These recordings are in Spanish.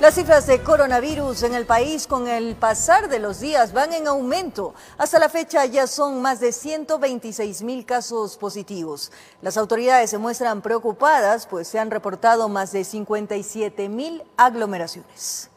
Las cifras de coronavirus en el país con el pasar de los días van en aumento. Hasta la fecha ya son más de 126 mil casos positivos. Las autoridades se muestran preocupadas pues se han reportado más de 57 mil aglomeraciones.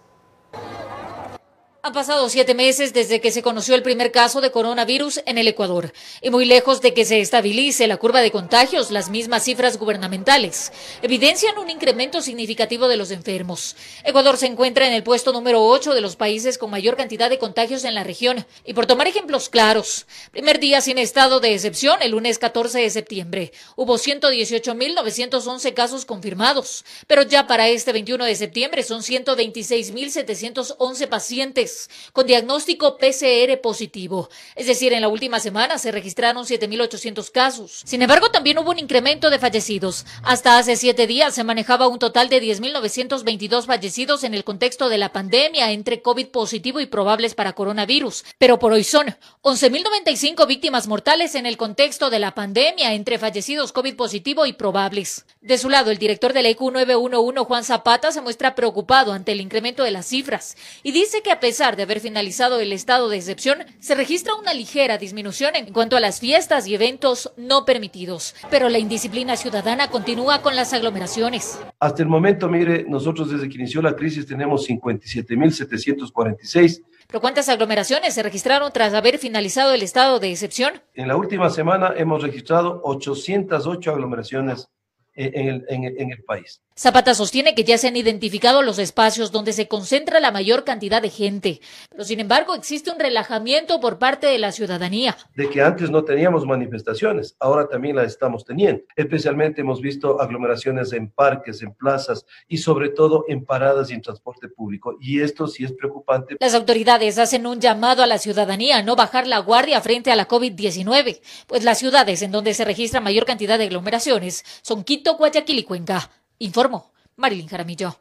Han pasado siete meses desde que se conoció el primer caso de coronavirus en el Ecuador. Y muy lejos de que se estabilice la curva de contagios, las mismas cifras gubernamentales evidencian un incremento significativo de los enfermos. Ecuador se encuentra en el puesto número 8 de los países con mayor cantidad de contagios en la región. Y por tomar ejemplos claros, primer día sin estado de excepción el lunes 14 de septiembre, hubo 118.911 casos confirmados, pero ya para este 21 de septiembre son 126.711 pacientes con diagnóstico PCR positivo. Es decir, en la última semana se registraron 7.800 casos. Sin embargo, también hubo un incremento de fallecidos. Hasta hace siete días se manejaba un total de 10.922 fallecidos en el contexto de la pandemia entre COVID positivo y probables para coronavirus. Pero por hoy son 11.095 víctimas mortales en el contexto de la pandemia entre fallecidos COVID positivo y probables. De su lado, el director del EQ 911, Juan Zapata, se muestra preocupado ante el incremento de las cifras y dice que a pesar pesar de haber finalizado el estado de excepción, se registra una ligera disminución en cuanto a las fiestas y eventos no permitidos. Pero la indisciplina ciudadana continúa con las aglomeraciones. Hasta el momento, mire, nosotros desde que inició la crisis tenemos 57.746. ¿Pero cuántas aglomeraciones se registraron tras haber finalizado el estado de excepción? En la última semana hemos registrado 808 aglomeraciones en el, en, en el, país. Zapata sostiene que ya se han identificado los espacios donde se concentra la mayor cantidad de gente, pero sin embargo existe un relajamiento por parte de la ciudadanía. De que antes no teníamos manifestaciones, ahora también las estamos teniendo. Especialmente hemos visto aglomeraciones en parques, en plazas y sobre todo en paradas y en transporte público. Y esto sí es preocupante. Las autoridades hacen un llamado a la ciudadanía a no bajar la guardia frente a la COVID-19, pues las ciudades en donde se registra mayor cantidad de aglomeraciones son Quito, Guayaquil y Cuenca. Informó Marilyn Jaramillo.